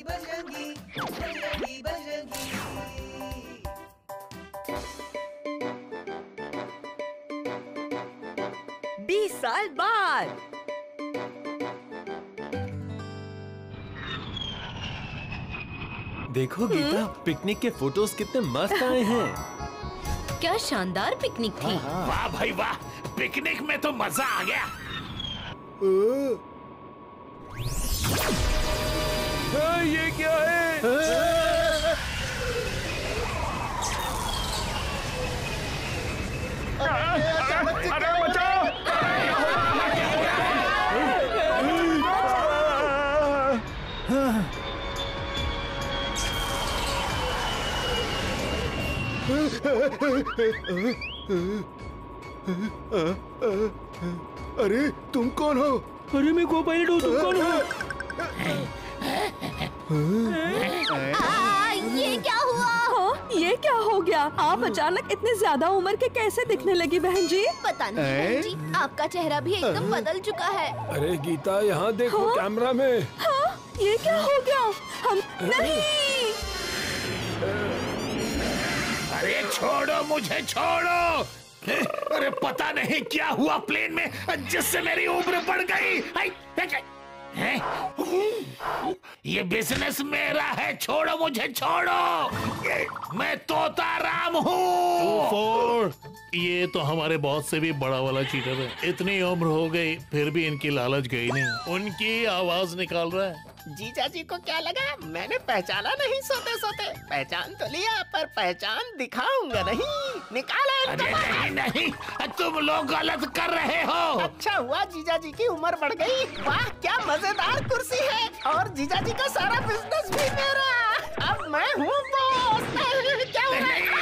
बजरंगी बजरंगी बजरंगी बजरंगी बीस साल बाद। देखो गीता पिकनिक के फ़ोटोज़ कितने मस्त आए हैं। क्या शानदार पिकनिक थी। वाह भाई वाह पिकनिक में तो मज़ा आ गया। ये क्या है? अरे बचाओ अरे तुम कौन हो? अरे मैं को पायलट हूँ तुम कौन हो? आ, ये क्या हुआ? हाँ, ये क्या हो गया? आप अचानक इतने ज़्यादा उम्र के कैसे दिखने लगी बहन जी? पता नहीं बहन जी आपका चेहरा भी एकदम बदल चुका है। अरे गीता यहाँ देखो कैमरा में। हाँ, ये क्या हो गया? हम नहीं। अरे छोड़ो मुझे छोड़ो। अरे पता नहीं क्या हुआ प्लेन में जिससे मेरी उम्र बढ़ गई। हैं? ये बिज़नेस मेरा है, छोड़ो मुझे, छोड़ो। मैं तोता राम हूँ। ये तो हमारे बॉस से भी बड़ा वाला चीटर है। इतनी उम्र हो गई, फिर भी इनकी लालच गई नहीं। उनकी आवाज़ निकाल रहा है। जीजा जी को क्या लगा? मैंने पहचाना नहीं सोते सोते पहचान तो लिया पर पहचान दिखाऊँगा नहीं। निकाला अरे। नहीं नहीं तुम लोग गलत कर रहे हो। अच्छा हुआ जीजा जी की उम्र बढ़ गई। वाह क्या मज़ेदार कुर्सी है। और जीजा जी का सारा बिज़नेस भी मेरा। अब मैं हूँ बॉस क्या हो रहा है?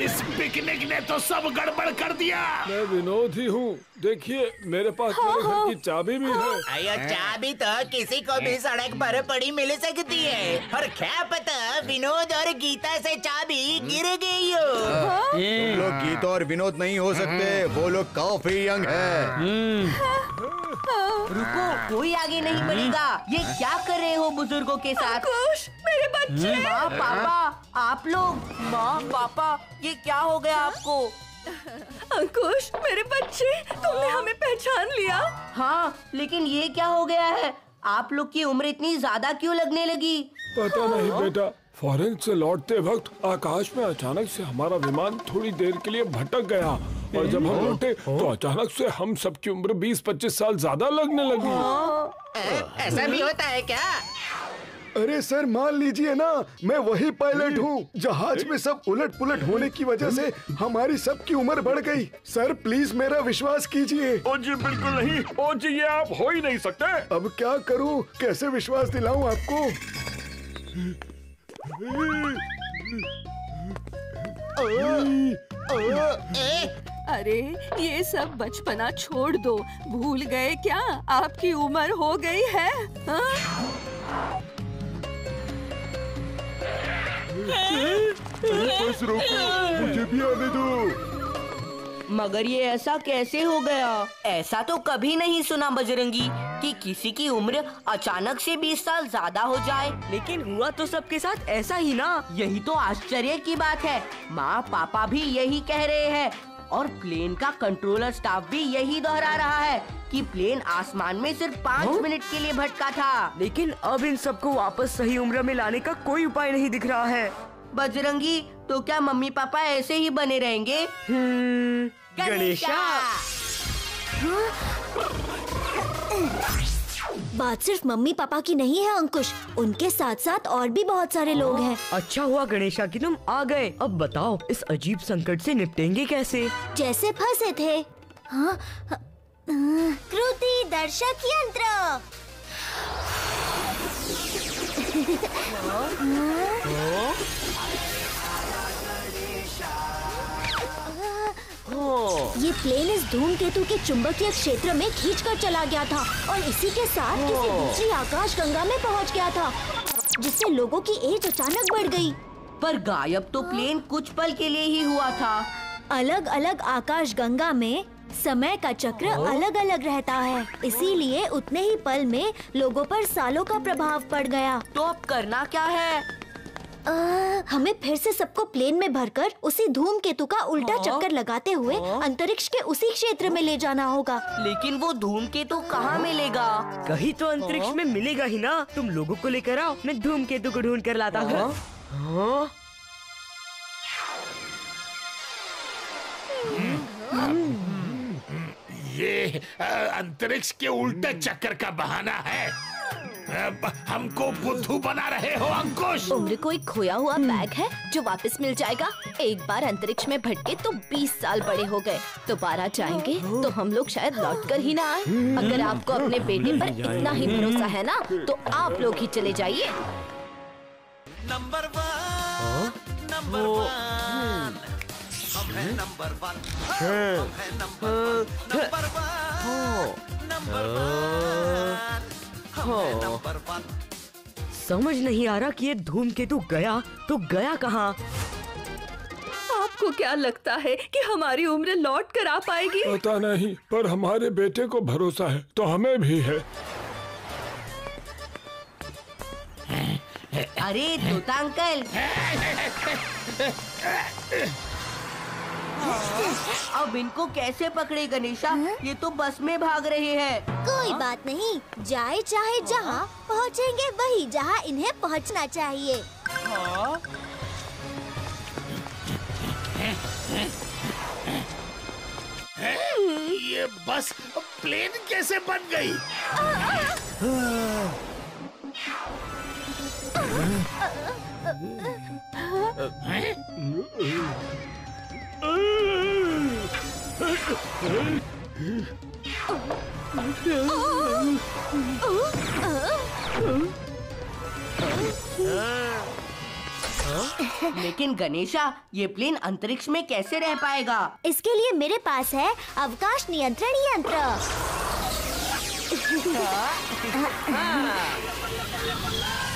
इस पिकनिक ने तो सब गड़बड़ कर दिया। मैं विनोद ही। हूँ देखिए मेरे पास मेरे घर की चाबी भी है। अयो चाबी तो किसी को भी सड़क पर पड़ी मिल सकती है। और क्या पता विनोद और गीता से चाबी गिर गई हो। लोग गीता और विनोद नहीं हो सकते। वो लोग काफ़ी यंग है। रुको कोई आगे नहीं बढ़ेगा। ये क्या कर रहे हो बुज़ुर्गों के साथ? मेरे बच्चे। पापा। आप लोग माँ पापा ये क्या हो गया आपको? अंकुश मेरे बच्चे तुमने हमें पहचान लिया। हाँ लेकिन ये क्या हो गया है? आप लोग की उम्र इतनी ज़्यादा क्यों लगने लगी? पता नहीं बेटा फॉरेन से लौटते वक्त आकाश में अचानक से हमारा विमान थोड़ी देर के लिए भटक गया। और जब हम लौटे तो अचानक से हम सबकी उम्र 20-25 साल ज़्यादा लगने लगी। ऐसा भी होता है क्या? अरे सर मान लीजिए ना मैं वही पायलट हूँ। जहाज़ में सब उलट पुलट होने की वजह से हमारी सबकी उम्र बढ़ गई। सर प्लीज़ मेरा विश्वास कीजिए। ओ जी बिल्कुल नहीं। ओ जी ये आप हो ही नहीं सकते। अब क्या करूँ? कैसे विश्वास दिलाऊं आपको? अरे ये सब बचपना छोड़ दो। भूल गए क्या? आपकी उम्र हो गई है हाँ? बस रोको मुझे भी आने दो मगर ये ऐसा कैसे हो गया? ऐसा तो कभी नहीं सुना बजरंगी कि किसी की उम्र अचानक से 20 साल ज़्यादा हो जाए। लेकिन हुआ तो सबके साथ ऐसा ही ना? यही तो आश्चर्य की बात है। माँ पापा भी यही कह रहे हैं। और प्लेन का कंट्रोलर स्टाफ भी यही दोहरा रहा है कि प्लेन आसमान में सिर्फ़ पाँच मिनट के लिए भटका था। लेकिन अब इन सबको वापस सही उम्र में लाने का कोई उपाय नहीं दिख रहा है। बजरंगी तो क्या मम्मी पापा ऐसे ही बने रहेंगे? गणेशा! बात सिर्फ़ मम्मी पापा की नहीं है अंकुश। उनके साथ साथ और भी बहुत सारे लोग हैं। अच्छा हुआ गणेशा की तुम आ गए। अब बताओ इस अजीब संकट से निपटेंगे कैसे? जैसे फंसे थे। हाँ हाँ, कृति दर्शक यंत्र। ये प्लेन इस धूमकेतु के चुंबकीय क्षेत्र में खींचकर चला गया था और इसी के साथ किसी दूसरी आकाश गंगा में पहुँच गया था जिससे लोगों की एज अचानक बढ़ गई। पर गायब तो प्लेन कुछ पल के लिए ही हुआ था। अलग अलग आकाश गंगा में समय का चक्र अलग अलग रहता है इसीलिए उतने ही पल में लोगों पर सालों का प्रभाव पड़ गया। तो अब करना क्या है? आ, हमें फिर से सबको प्लेन में भरकर उसी धूमकेतु का उल्टा हाँ? चक्कर लगाते हुए हाँ? अंतरिक्ष के उसी क्षेत्र में ले जाना होगा। लेकिन वो धूमकेतु कहाँ मिलेगा? कहीं तो अंतरिक्ष में मिलेगा ही ना। तुम लोगों को लेकर आओ मैं धूमकेतु को ढूंढ कर लाता हूँ। हाँ? ये अंतरिक्ष के उल्टे चक्कर का बहाना है। हमको बुद्धू बना रहे हो अंकुश! उम्र कोई खोया हुआ बैग है जो वापस मिल जाएगा? एक बार अंतरिक्ष में भटके तो 20 साल बड़े हो गए। दोबारा जाएँगे तो हम लोग शायद लौट कर ही ना आए। अगर आपको अपने बेटे पर इतना ही भरोसा है ना तो आप लोग ही चले जाइए। Number one number one. हम हैं नंबर वन। हम हैं number one. Number one number one. समझ नहीं आ रहा कि ये धूमकेतु गया तो गया कहाँ? आपको क्या लगता है कि हमारी उम्र लौट कर आ पाएगी? पता नहीं पर हमारे बेटे को भरोसा है तो हमें भी है। अरे तोता अंकल अब इनको कैसे पकड़े गणेशा? ये तो बस में भाग रहे हैं। कोई बात नहीं जाए चाहे जहाँ पहुँचेंगे वही जहाँ इन्हें पहुँचना चाहिए। ये बस प्लेन कैसे बन गई? लेकिन गणेशा ये प्लेन अंतरिक्ष में कैसे रह पाएगा? इसके लिए मेरे पास है अवकाश नियंत्रण यंत्र। हम हैं।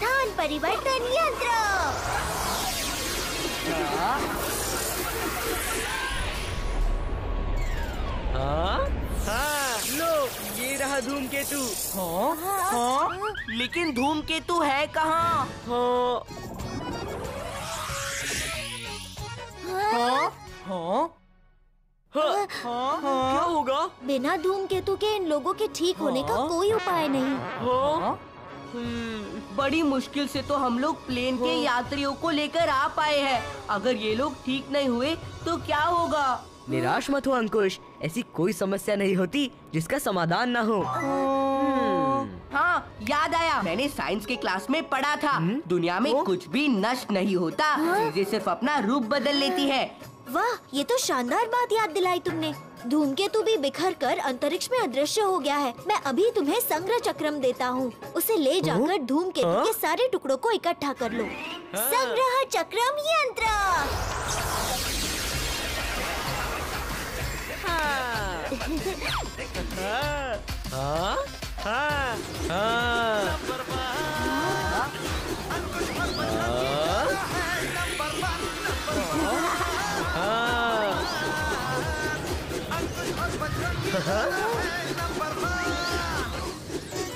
स्थान परिवर्तन यंत्र लो ये रहा धूमकेतु हाँ? हाँ? लेकिन धूमकेतु है कहाँ हाँ हाँ? हाँ? हाँ क्या होगा बिना धूमकेतु के इन लोगों के ठीक होने का कोई उपाय नहीं हाँ हम्म, बड़ी मुश्किल से तो हम लोग प्लेन के यात्रियों को लेकर आ पाए हैं। अगर ये लोग ठीक नहीं हुए तो क्या होगा? निराश मत हो अंकुश। ऐसी कोई समस्या नहीं होती जिसका समाधान ना हो। हाँ याद आया। मैंने साइंस के क्लास में पढ़ा था। दुनिया में कुछ भी नष्ट नहीं होता। चीज़ें सिर्फ़ अपना रूप बदल लेती है। वाह ये तो शानदार बात याद दिलाई तुमने। धूमकेतु भी बिखर कर अंतरिक्ष में अदृश्य हो गया है। मैं अभी तुम्हें संग्रह चक्रम देता हूँ। उसे ले जाकर धूमकेतु के सारे टुकड़ों को इकट्ठा कर लो। संग्रह चक्रम यंत्र! हाँ। हाँ। हाँ।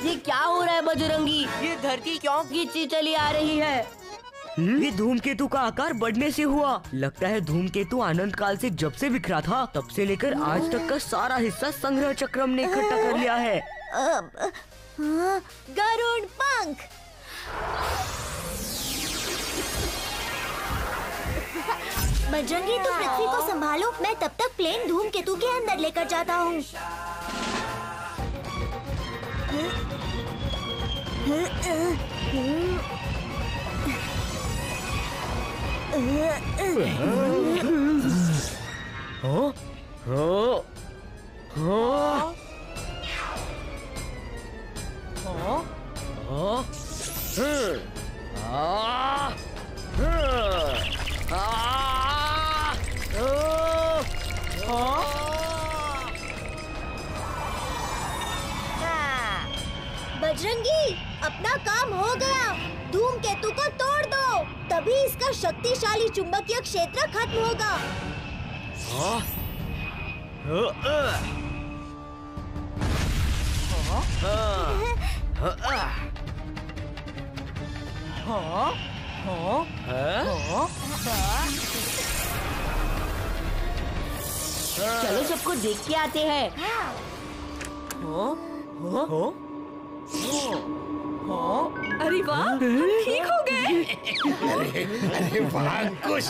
ये क्या हो रहा है बजरंगी? ये धरती क्यों खींची चली आ रही है? हुँ? ये धूमकेतु का आकार बढ़ने से हुआ। लगता है धूमकेतु आनंद काल से जब से बिखरा था तब से लेकर आज तक का सारा हिस्सा संग्रह चक्रम ने इकट्ठा कर लिया है। हाँ, गरुड़ पंख। बजरंगी तुम पृथ्वी को संभालो। मैं तब तक प्लेन धूम धूमकेतु के अंदर लेकर जाता हूँ। बजरंगी अपना काम हो गया। धूम केतु को तोड़ दो तभी इसका शक्तिशाली चुंबकीय क्षेत्र खत्म होगा। चलो सबको देख के आते हैं? अरे वाह ठीक हो गए। अरे अरे वाह अंकुश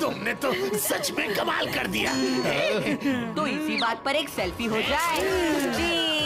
तुमने तो सच में कमाल कर दिया। तो इसी बात पर एक सेल्फी हो जाए। Cheese!